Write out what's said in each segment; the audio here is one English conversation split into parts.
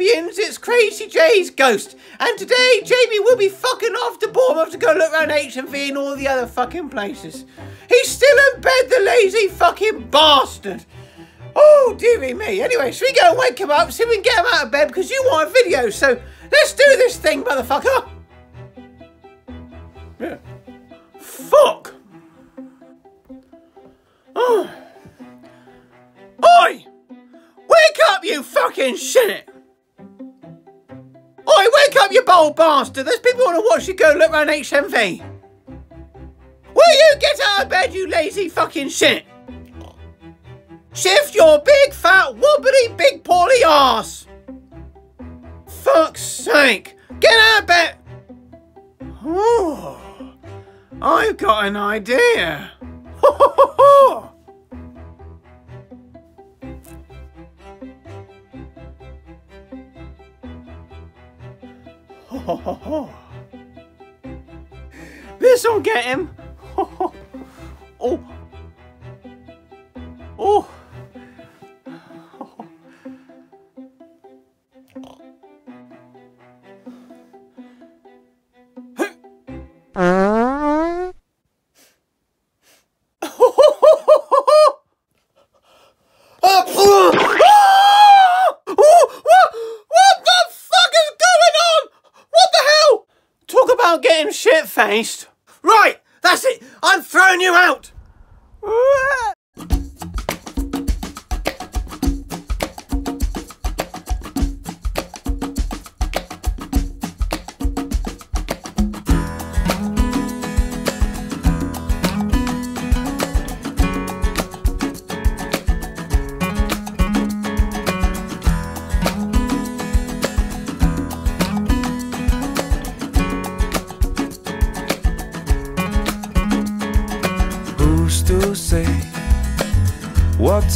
It's Crazy Jay's ghost. And today, Jamie will be fucking off to Bournemouth to go look around HMV and all the other fucking places. He's still in bed, the lazy fucking bastard. Oh, dearie me. Anyway, should we go and wake him up, see if we can get him out of bed because you want a video. So let's do this thing, motherfucker. Yeah. Fuck. Oh. Oi! Wake up, you fucking shit! Bold bastard! There's people want to watch you go look around HMV. Will you get out of bed, you lazy fucking shit? Shift your big fat wobbly big poorly ass! Fuck's sake! Get out of bed! Oh, I've got an idea. Ho, ho, ho, ho. Ho. This'll get him. Oh. About shit faced. Right, that's it. I'm throwing you out.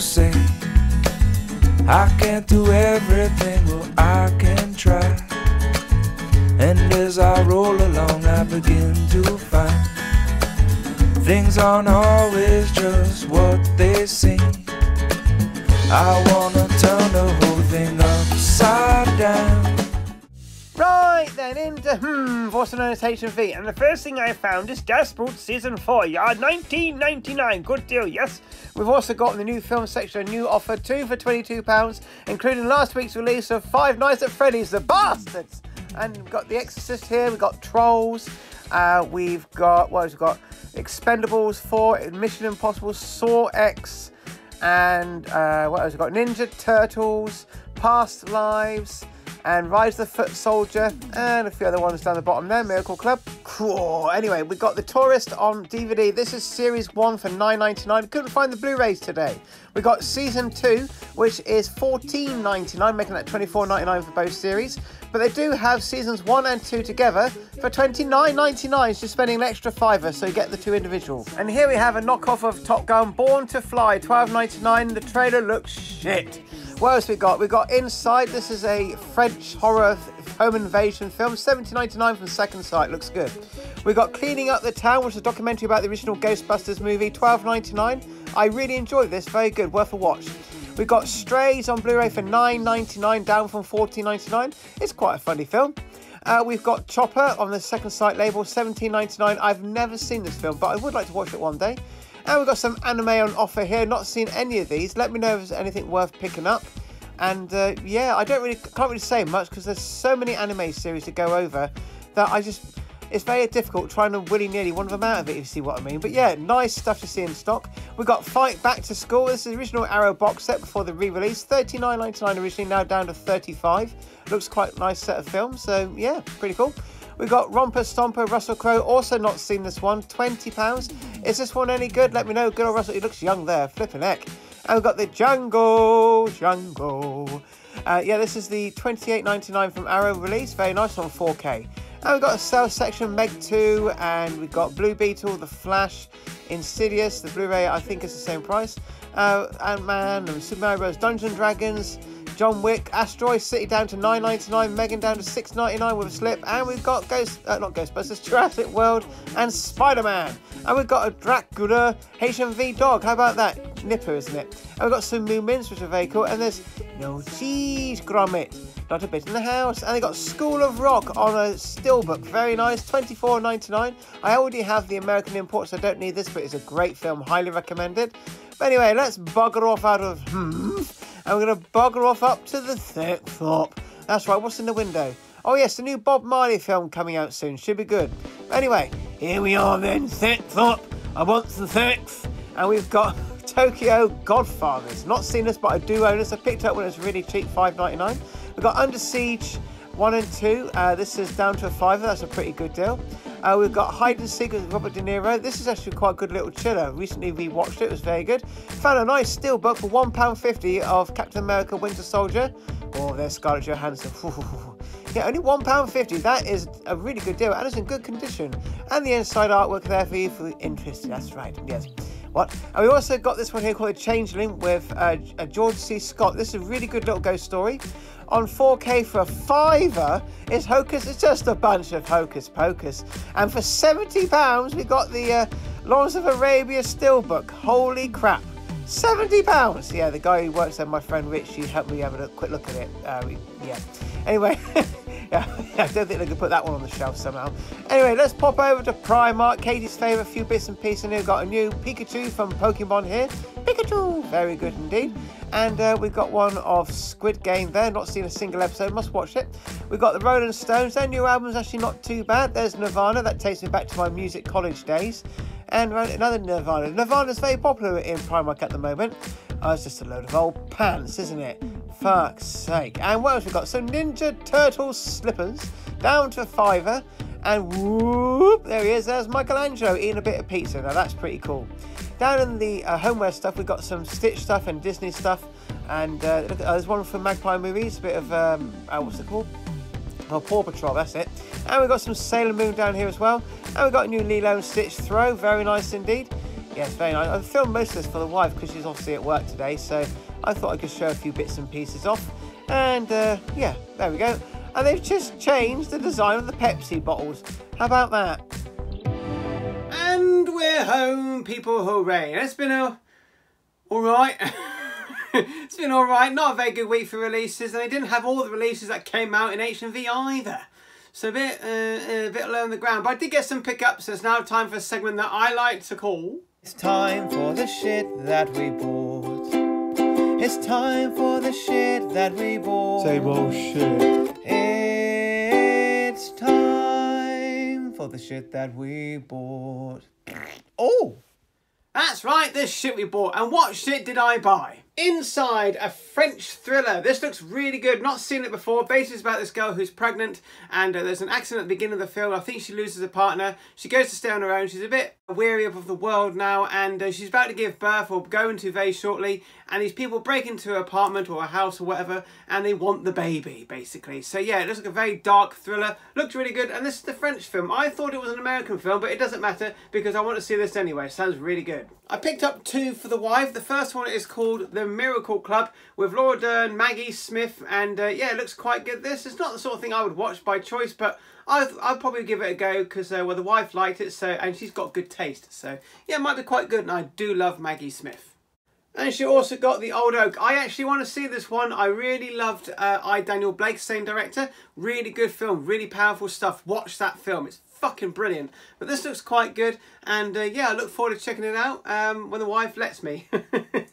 Say I can't do everything? Well, I can try. And as I roll along, I begin to find things aren't always just what they seem. I wanna Into hmm, what's known as fee, And the first thing I found is Desperate Season 4, yard 19.99. Good deal, yes. We've also got in the new film section a new offer, two for £22, including last week's release of Five Nights at Freddy's, the bastards. And we've got The Exorcist here, we've got Trolls, uh, we've got, what else we've got? Expendables 4, Mission Impossible, Saw X, and uh, what else we've got? Ninja Turtles, Past Lives, and Rise the Foot Soldier, and a few other ones down the bottom there. Miracle Club. Cool. Anyway, we got The Tourist on DVD. This is Series 1 for $9.99. Couldn't find the Blu-rays today. We got Season 2, which is $14.99, making that $24.99 for both series. But they do have Seasons 1 and 2 together for $29.99, just spending an extra fiver, so you get the two individuals. And here we have a knockoff of Top Gun, Born to Fly, $12.99. The trailer looks shit. What else we got? We got Inside. This is a French horror home invasion film. $17.99 from Second Sight. Looks good. We got Cleaning Up the Town, which is a documentary about the original Ghostbusters movie. $12.99. I really enjoyed this. Very good. Worth a watch. We got Strays on Blu-ray for $9.99, down from $14.99. It's quite a funny film. Uh, we've got Chopper on the second sight label, 17.99. I've never seen this film, but I would like to watch it one day. And we've got some anime on offer here. Not seen any of these. Let me know if there's anything worth picking up. And uh, yeah, I don't really can't really say much because there's so many anime series to go over that I just it's very difficult trying to willy nilly one of them out of it, if you see what I mean. But yeah, nice stuff to see in stock. We've got Fight Back to School. This is the original Arrow box set before the re release. $39.99 originally, now down to 35 Looks quite a nice set of films, so yeah, pretty cool. We've got Romper Stomper, Russell Crowe. Also not seen this one. £20. Is this one any good? Let me know. Good old Russell. He looks young there. Flipping heck. And we've got the Jungle, Jungle. Uh, yeah, this is the 28.99 from Arrow release. Very nice on 4K. And we've got a sales section, Meg 2, and we've got Blue Beetle, The Flash, Insidious, the Blu-ray I think is the same price, uh, Ant-Man, and Super Mario Bros. Dungeon Dragons, John Wick, Asteroid City down to 9.99, M3GAN down to 6.99 with a slip, and we've got Ghost, uh, not Ghostbusters, Jurassic World, and Spider-Man, and we've got a Dracula HMV dog. How about that? Nipper, isn't it? And we've got some Moomins, which are very cool, and there's no cheese Gromit not a bit in the house. And they got School of Rock on a steelbook. Very nice, twenty four ninety nine. I already have the American import, so I don't need this, but it's a great film. Highly recommended. But anyway, let's bugger off out of hmm. And we're going to bugger off up to the thick flop. That's right, what's in the window? Oh yes, the new Bob Marley film coming out soon. Should be good. Anyway, here we are then, thick flop. I want the sixth. And we've got Tokyo Godfathers. Not seen this, but I do own this. I picked it up when it was really cheap, five ninety nine. We've got Under Siege 1 and 2. Uh, this is down to a fiver. That's a pretty good deal. Uh, we've got Hide and Seek with Robert De Niro. This is actually quite a good little chiller. Recently we watched it. It was very good. Found a nice steel book for £1.50 of Captain America Winter Soldier. Oh, there's Scarlett Johansson. yeah, only £1.50. That is a really good deal and it's in good condition. And the inside artwork there for you for the interested. That's right. Yes. What? And we also got this one here called Changeling with uh, George C. Scott. This is a really good little ghost story on 4K for a fiver is Hocus. It's just a bunch of Hocus Pocus. And for £70, we got the uh, Lawrence of Arabia Steelbook. Holy crap. £70! Yeah, the guy who works there, my friend Rich, he helped me have a quick look at it. Uh, yeah. Anyway, I don't think they could put that one on the shelf somehow. Anyway, let's pop over to Primark. Katie's favourite few bits and pieces in here. Got a new Pikachu from Pokemon here. Pikachu! Very good indeed. And uh, we've got one of Squid Game there. Not seen a single episode, must watch it. We've got the Rolling Stones. Their new album's actually not too bad. There's Nirvana. That takes me back to my music college days. And another Nirvana. Nirvana's very popular in Primark at the moment. Oh, it's just a load of old pants, isn't it? Fuck's sake. And what else we got? So Ninja Turtle slippers down to fiver. And whoop, there he is. There's Michelangelo eating a bit of pizza. Now that's pretty cool. Down in the uh, homeware stuff, we've got some Stitch stuff and Disney stuff. And uh, look, uh, there's one from Magpie Movies, a bit of, um, uh, what's it called? Oh, Paw Patrol, that's it. And we've got some Sailor Moon down here as well. And we've got a new Lilo and Stitch throw, very nice indeed. Yes, very nice. I filmed most of this for the wife because she's obviously at work today, so I thought I could show a few bits and pieces off. And uh, yeah, there we go. And they've just changed the design of the Pepsi bottles. How about that? And we're home, people, hooray. It's been a... alright. it's been alright, not a very good week for releases, and they didn't have all the releases that came out in HMV either. So a bit, uh, a bit low on the ground, but I did get some pickups, so it's now time for a segment that I like to call... It's time for the shit that we bought. It's time for the shit that we bought. Same old shit. It's time for the shit that we bought. Oh! That's right, this shit we bought. And what shit did I buy? Inside, a French thriller. This looks really good. Not seen it before. Basically, it's about this girl who's pregnant and uh, there's an accident at the beginning of the film. I think she loses a partner. She goes to stay on her own. She's a bit weary of the world now and uh, she's about to give birth or going to very shortly. And these people break into her apartment or a house or whatever and they want the baby, basically. So yeah, it looks like a very dark thriller. Looks really good. And this is the French film. I thought it was an American film, but it doesn't matter because I want to see this anyway. Sounds really good. I picked up two for the wife. The first one is called The Miracle Club with Laura Dern, Maggie Smith, and uh, yeah, it looks quite good. This is not the sort of thing I would watch by choice, but I'll, I'll probably give it a go because uh, well, the wife liked it, so and she's got good taste. So yeah, it might be quite good, and I do love Maggie Smith. And she also got The Old Oak. I actually want to see this one. I really loved uh, I, Daniel Blake, same director. Really good film, really powerful stuff. Watch that film. It's fucking brilliant. But this looks quite good. And uh, yeah, I look forward to checking it out um, when the wife lets me.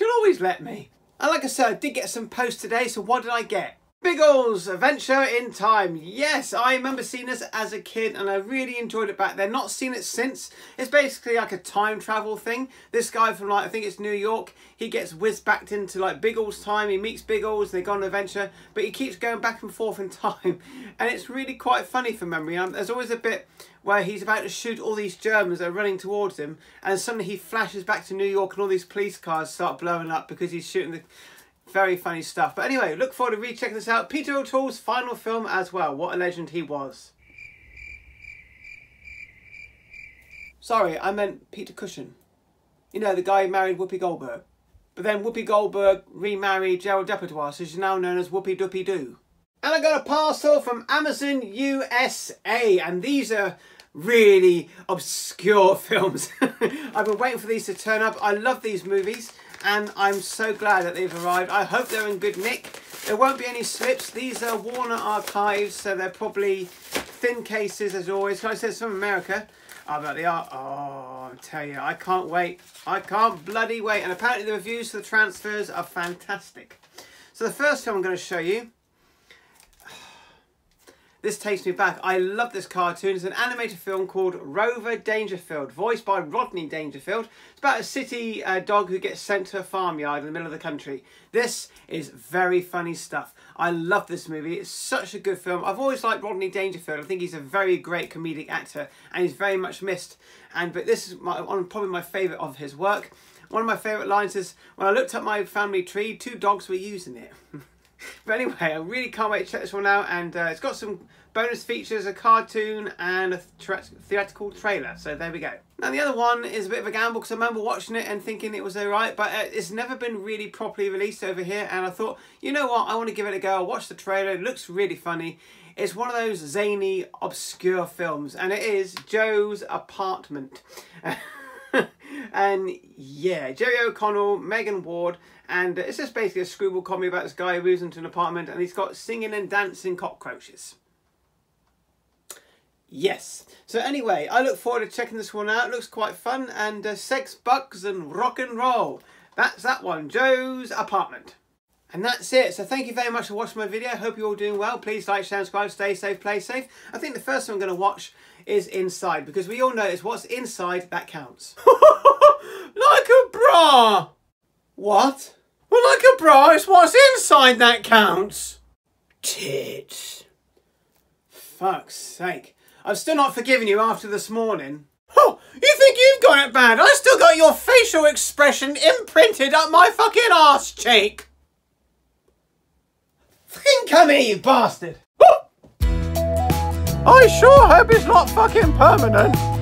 She'll always let me. And like I said, I did get some posts today. So what did I get? Biggles Adventure in Time. Yes, I remember seeing this as a kid and I really enjoyed it back then. Not seen it since. It's basically like a time travel thing. This guy from like, I think it's New York, he gets whizzed back into like Biggles time. He meets Biggles, they go on an adventure, but he keeps going back and forth in time. And it's really quite funny for memory. Um, there's always a bit where he's about to shoot all these Germans that are running towards him and suddenly he flashes back to New York and all these police cars start blowing up because he's shooting the very funny stuff. But anyway, look forward to rechecking this out. Peter O'Toole's final film as well. What a legend he was. Sorry, I meant Peter Cushing. You know, the guy who married Whoopi Goldberg. But then Whoopi Goldberg remarried Gerald Depardieu, so she's now known as Whoopi Doo. And I got a parcel from Amazon USA, and these are really obscure films. I've been waiting for these to turn up. I love these movies and I'm so glad that they've arrived. I hope they're in good nick. There won't be any slips. These are Warner Archives, so they're probably thin cases as always. Can I say from America? Oh, but they are. Oh, I tell you, I can't wait. I can't bloody wait. And apparently the reviews for the transfers are fantastic. So the first film I'm going to show you this takes me back. I love this cartoon. It's an animated film called Rover Dangerfield, voiced by Rodney Dangerfield. It's about a city uh, dog who gets sent to a farmyard in the middle of the country. This is very funny stuff. I love this movie. It's such a good film. I've always liked Rodney Dangerfield. I think he's a very great comedic actor and he's very much missed. And But this is my, probably my favourite of his work. One of my favourite lines is, when I looked at my family tree, two dogs were using it. but anyway, I really can't wait to check this one out. And uh, it's got some bonus features, a cartoon and a theatrical trailer. So there we go. Now the other one is a bit of a gamble because I remember watching it and thinking it was alright, but uh, it's never been really properly released over here. And I thought, you know what, I want to give it a go. I watched the trailer, it looks really funny. It's one of those zany, obscure films, and it is Joe's Apartment. and yeah, Jerry O'Connell, Megan Ward, and it's just basically a screwball comedy about this guy who moves into an apartment and he's got singing and dancing cockroaches. Yes. So anyway, I look forward to checking this one out. It looks quite fun and uh, sex, bugs and rock and roll. That's that one, Joe's Apartment. And that's it. So thank you very much for watching my video. Hope you're all doing well. Please like, share, subscribe, stay safe, play safe. I think the first one I'm going to watch is Inside because we all know it's what's inside that counts. like a bra! What? Well, like a bra, it's what's inside that counts. Tits. Fuck's sake. I've still not forgiven you after this morning. Oh, you think you've got it bad? I still got your facial expression imprinted up my fucking ass cheek. Fucking come here, you bastard. I sure hope it's not fucking permanent.